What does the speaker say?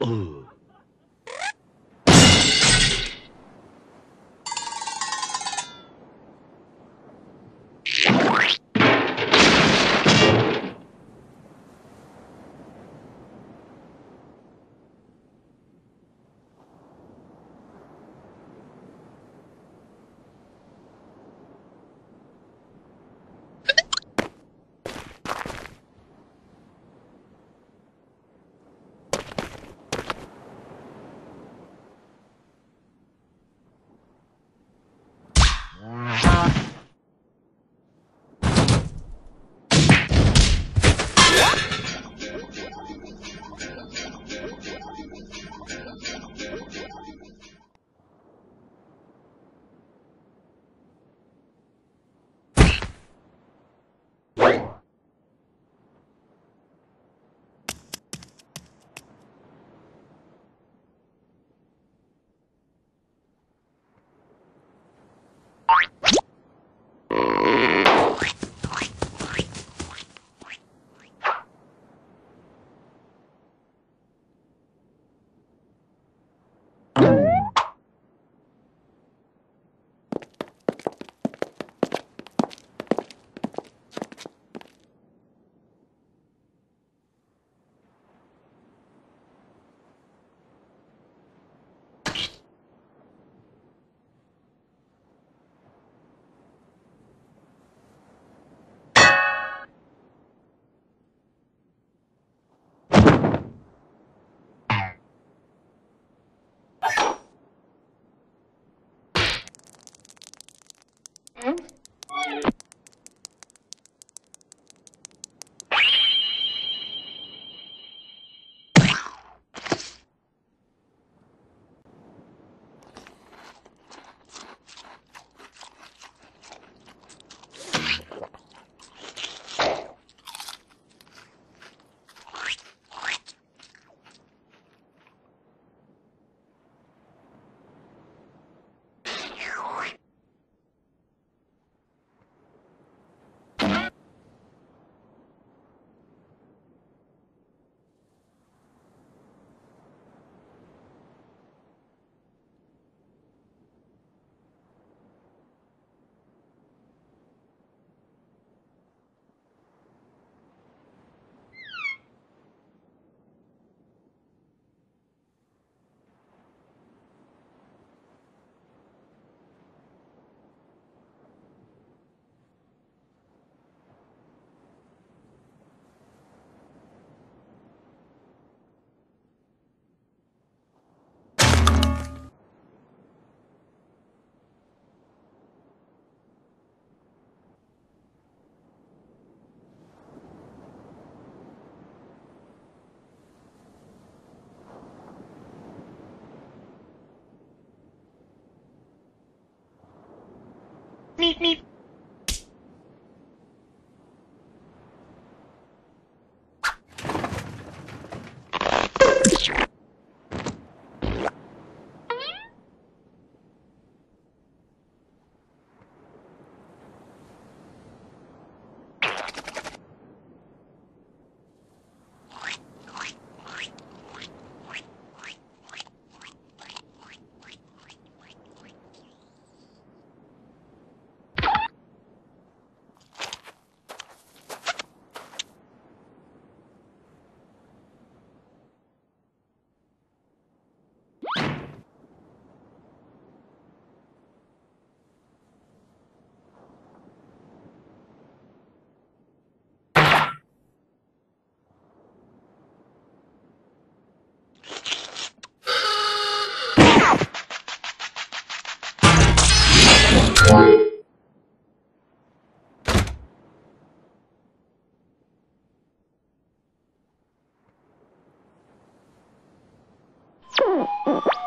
Oh. Meep Mm-hmm.